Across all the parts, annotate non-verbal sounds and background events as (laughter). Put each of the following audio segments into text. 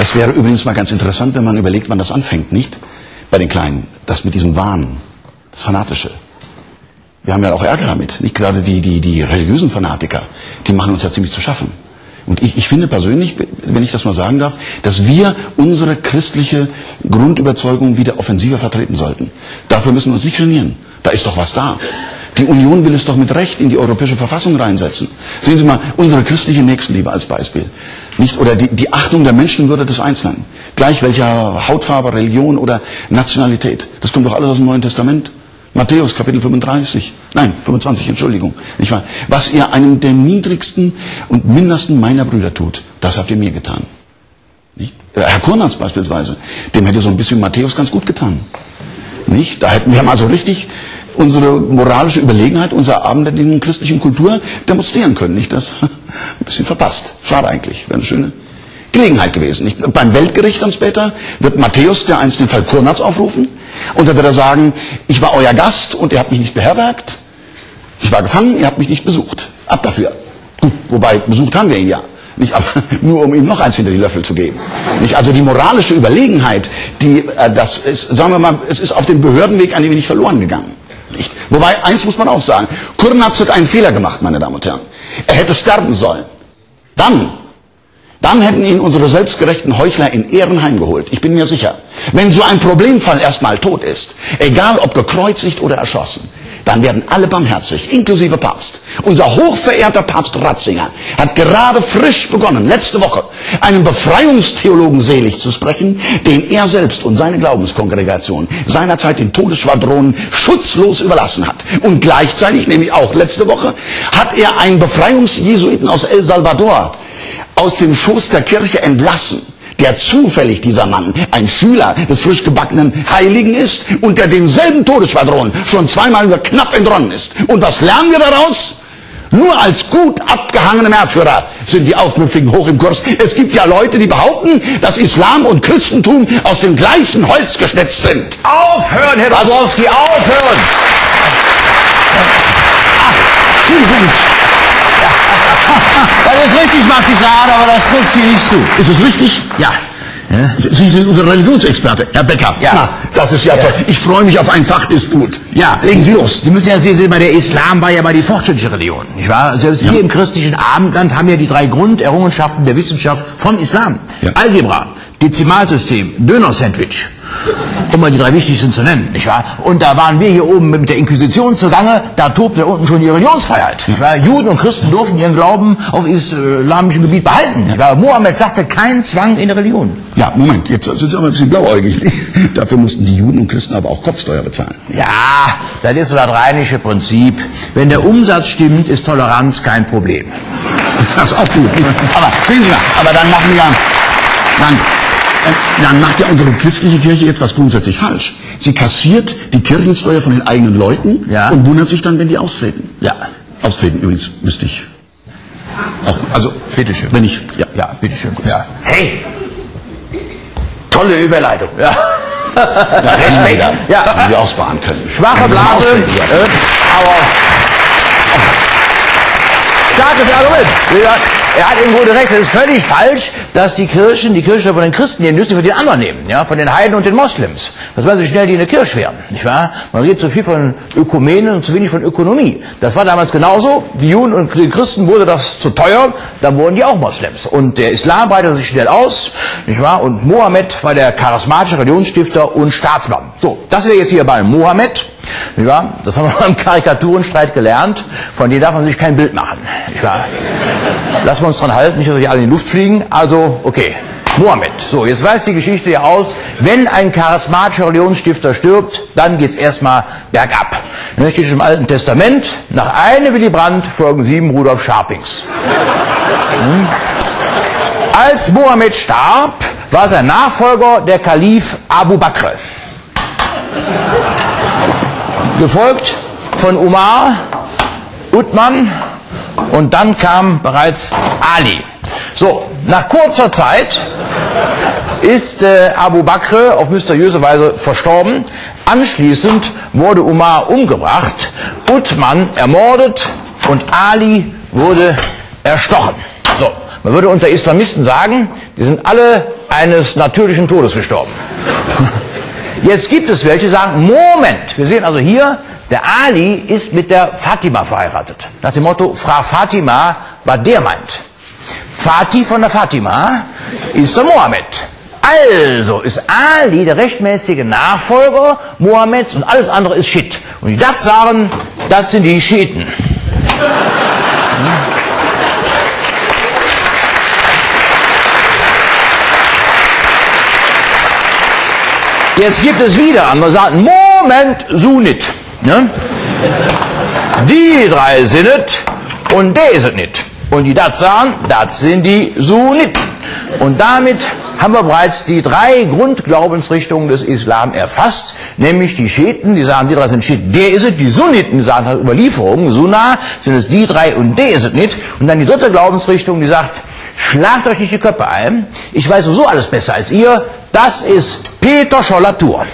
Es wäre übrigens mal ganz interessant, wenn man überlegt, wann das anfängt, nicht? Bei den Kleinen. Das mit diesem Wahn, das Fanatische. Wir haben ja auch Ärger damit. Nicht gerade die, die, die religiösen Fanatiker, die machen uns ja ziemlich zu schaffen. Und ich, ich finde persönlich, wenn ich das mal sagen darf, dass wir unsere christliche Grundüberzeugung wieder offensiver vertreten sollten. Dafür müssen wir uns nicht genieren. Da ist doch was da. Die Union will es doch mit Recht in die europäische Verfassung reinsetzen. Sehen Sie mal unsere christliche Nächstenliebe als Beispiel. Nicht, oder die, die Achtung der Menschenwürde des Einzelnen. Gleich welcher Hautfarbe, Religion oder Nationalität. Das kommt doch alles aus dem Neuen Testament. Matthäus Kapitel 35. Nein, 25, Entschuldigung. Nicht wahr? Was ihr einem der niedrigsten und mindersten meiner Brüder tut, das habt ihr mir getan. Nicht? Äh, Herr Kurnatz beispielsweise, dem hätte so ein bisschen Matthäus ganz gut getan. Nicht? Da hätten wir mal so richtig unsere moralische Überlegenheit unserer abendländischen christlichen Kultur demonstrieren können. Nicht das? (laughs) Ein bisschen verpasst. Schade eigentlich. Wäre eine schöne Gelegenheit gewesen. Nicht? Beim Weltgericht dann später wird Matthäus der einst den Fall Kurnatz aufrufen und dann wird er sagen, ich war euer Gast und ihr habt mich nicht beherbergt. Ich war gefangen, ihr habt mich nicht besucht. Ab dafür. Gut, wobei besucht haben wir ihn ja. Nicht, aber (laughs) nur um ihm noch eins hinter die Löffel zu geben. Nicht, also die moralische Überlegenheit, die, äh, das ist, sagen wir mal, es ist auf dem Behördenweg ein wenig verloren gegangen. Nicht? Wobei, eins muss man auch sagen, Kurnatz hat einen Fehler gemacht, meine Damen und Herren. Er hätte sterben sollen. Dann, dann hätten ihn unsere selbstgerechten Heuchler in Ehren heimgeholt. Ich bin mir sicher. Wenn so ein Problemfall erstmal tot ist, egal ob gekreuzigt oder erschossen, dann werden alle barmherzig, inklusive Papst. Unser hochverehrter Papst Ratzinger hat gerade frisch begonnen, letzte Woche, einen Befreiungstheologen selig zu sprechen, den er selbst und seine Glaubenskongregation seinerzeit den Todesschwadronen schutzlos überlassen hat. Und gleichzeitig, nämlich auch letzte Woche, hat er einen Befreiungsjesuiten aus El Salvador aus dem Schoß der Kirche entlassen der zufällig dieser Mann ein Schüler des frisch gebackenen Heiligen ist und der denselben Todesschwadron schon zweimal nur knapp entronnen ist. Und was lernen wir daraus? Nur als gut abgehangene Märtyrer sind die Aufmüpfigen hoch im Kurs. Es gibt ja Leute, die behaupten, dass Islam und Christentum aus dem gleichen Holz geschnitzt sind. Aufhören, Herr Dabrowski, aufhören! Ach, Sie sind's. Das ist richtig, was Sie sagen, aber das trifft Sie nicht zu. Ist es richtig? Ja. Sie Sie sind unser Religionsexperte, Herr Becker. Ja. Na, das ist ja, Ja. toll. Ich freue mich auf einen Fachdisput. Ja. Legen Sie los. Sie müssen ja sehen, sehen, der Islam war ja mal die fortschrittliche Religion, nicht wahr? Selbst wir im christlichen Abendland haben ja die drei Grunderrungenschaften der Wissenschaft vom Islam. Ja. Algebra, Dezimalsystem, Döner-Sandwich. Um mal die drei wichtigsten zu nennen, nicht wahr? Und da waren wir hier oben mit der Inquisition zugange, da tobte unten schon die Religionsfreiheit. Nicht wahr? Juden und Christen durften ihren Glauben auf islamischem Gebiet behalten. Nicht wahr? Mohammed sagte, kein Zwang in der Religion. Ja, Moment, jetzt sind Sie aber ein bisschen blauäugig. (laughs) Dafür mussten die Juden und Christen aber auch Kopfsteuer bezahlen. Ja, das ist so das rheinische Prinzip. Wenn der Umsatz stimmt, ist Toleranz kein Problem. Das ist auch gut. Aber sehen Sie mal, aber dann machen wir, dann, äh, dann macht ja unsere christliche Kirche jetzt was grundsätzlich falsch. Sie kassiert die Kirchensteuer von den eigenen Leuten Ja. und wundert sich dann, wenn die austreten. Ja. Austreten übrigens müsste ich auch, also, Bitteschön. wenn ich, ja. Ja, bitteschön. Ja. Hey, tolle Überleitung. Ja. Ja, Respekt. Ja. Hätten Sie aussparen können. Schwache Blase, ja. äh, aber starkes Argument. Er hat im Grunde recht, es ist völlig falsch, dass die Kirchen, die Kirche von den Christen nehmen müssen, von den anderen nehmen, ja, von den Heiden und den Moslems. Das weil sie schnell die in der Kirche werden, nicht wahr? Man redet zu viel von Ökumenen und zu wenig von Ökonomie. Das war damals genauso. Die Juden und die Christen wurde das zu teuer, dann wurden die auch Moslems. Und der Islam breitete sich schnell aus, nicht wahr? Und Mohammed war der charismatische Religionsstifter und Staatsmann. So, das wäre jetzt hier bei Mohammed. Das haben wir beim Karikaturenstreit gelernt. Von denen darf man sich kein Bild machen. Lassen wir uns dran halten, nicht, dass wir alle in die Luft fliegen. Also, okay. Mohammed. So, jetzt weiß die Geschichte ja aus, wenn ein charismatischer Religionsstifter stirbt, dann geht's erstmal bergab. Da steht schon im Alten Testament, nach einem Willy Brandt folgen sieben Rudolf Scharpings. Hm? Als Mohammed starb, war sein Nachfolger der Kalif Abu Bakr gefolgt von Umar, Uthman und dann kam bereits Ali. So, nach kurzer Zeit ist äh, Abu Bakr auf mysteriöse Weise verstorben. Anschließend wurde Umar umgebracht, Uthman ermordet und Ali wurde erstochen. So, Man würde unter Islamisten sagen, die sind alle eines natürlichen Todes gestorben. (laughs) Jetzt gibt es welche, die sagen, Moment, wir sehen also hier, der Ali ist mit der Fatima verheiratet. Nach dem Motto, Frau Fatima, was der meint. Fatih von der Fatima ist der Mohammed. Also ist Ali der rechtmäßige Nachfolger Mohammeds und alles andere ist Shit. Und die das sagen, das sind die Schiiten. Jetzt gibt es wieder andere sagen, Moment, Sunit. Ne? Die drei sind es und der sind nicht. Und die das sagen, das sind die Sunniten. Und damit haben wir bereits die drei Grundglaubensrichtungen des Islam erfasst, nämlich die Schiiten, die sagen, die drei sind Schiiten, der ist es, die Sunniten, die sagen halt Überlieferungen, Sunna, sind es die drei und der ist es nicht. Und dann die dritte Glaubensrichtung, die sagt, schlagt euch nicht die Köpfe ein, ich weiß sowieso alles besser als ihr, das ist Peter Schollatur.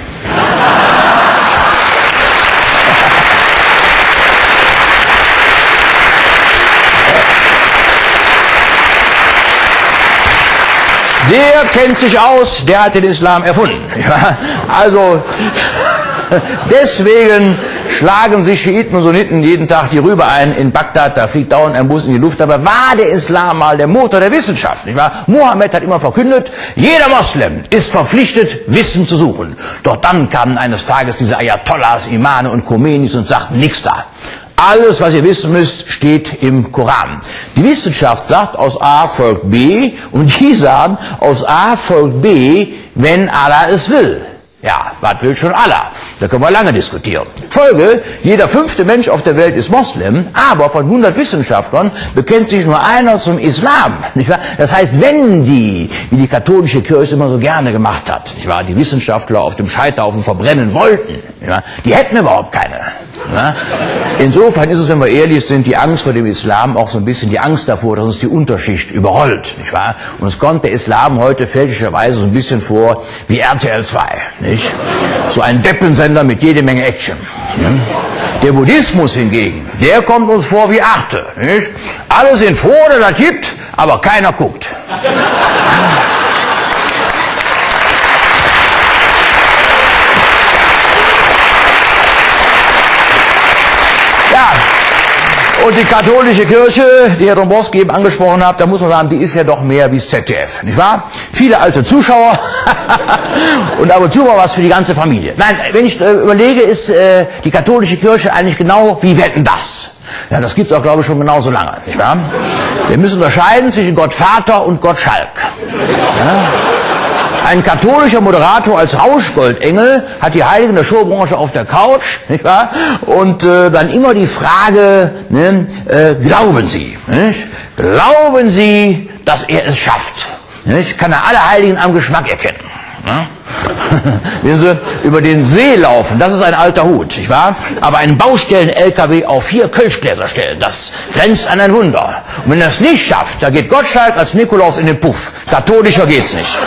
Der kennt sich aus, der hat den Islam erfunden. (laughs) Ja, also (laughs) deswegen schlagen sich Schiiten und Sunniten jeden Tag die Rübe ein in Bagdad, da fliegt dauernd ein Bus in die Luft. Aber war der Islam mal der Motor der Wissenschaft? Nicht wahr? Mohammed hat immer verkündet, jeder Moslem ist verpflichtet, Wissen zu suchen. Doch dann kamen eines Tages diese Ayatollahs, Imane und Khomeinis und sagten, nichts da. Alles, was ihr wissen müsst, steht im Koran. Die Wissenschaft sagt, aus A folgt B und die sagen, aus A folgt B, wenn Allah es will. Ja, was will schon Allah? Da können wir lange diskutieren. Folge, jeder fünfte Mensch auf der Welt ist Moslem, aber von 100 Wissenschaftlern bekennt sich nur einer zum Islam. (laughs) Nicht wahr? Das heißt, wenn die, wie die katholische Kirche immer so gerne gemacht hat, nicht wahr? die Wissenschaftler auf dem Scheiterhaufen verbrennen wollten, nicht wahr? die hätten überhaupt keine. Ja? Insofern ist es, wenn wir ehrlich sind, die Angst vor dem Islam auch so ein bisschen die Angst davor, dass uns die Unterschicht überrollt. Nicht wahr? Und es kommt der Islam heute fälschlicherweise so ein bisschen vor wie RTL 2. Nicht? So ein Deppensender mit jede Menge Action. Ja? Der Buddhismus hingegen, der kommt uns vor wie Arte. Nicht? Alle sind froh, dass das gibt, aber keiner guckt. Ja, und die katholische Kirche, die Herr Dombrowski eben angesprochen hat, da muss man sagen, die ist ja doch mehr wie das ZDF, nicht wahr? Viele alte Zuschauer (laughs) und ab und zu mal was für die ganze Familie. Nein, wenn ich äh, überlege, ist äh, die katholische Kirche eigentlich genau wie Wetten das? Ja, das gibt's auch, glaube ich, schon genauso lange, nicht wahr? Wir müssen unterscheiden zwischen Gott Vater und Gott Schalk. Ja? Ein katholischer Moderator als Rauschgoldengel hat die Heiligen der Showbranche auf der Couch, nicht wahr? Und äh, dann immer die Frage, ne, äh, glauben Sie? Nicht? Glauben Sie, dass er es schafft? Nicht? Kann er alle Heiligen am Geschmack erkennen? Ne? (laughs) Sie über den See laufen, das ist ein alter Hut, nicht wahr? Aber einen Baustellen-LKW auf vier Kölschgläser stellen, das grenzt an ein Wunder. Und wenn er es nicht schafft, da geht Gottschalk als Nikolaus in den Puff. Katholischer geht's nicht.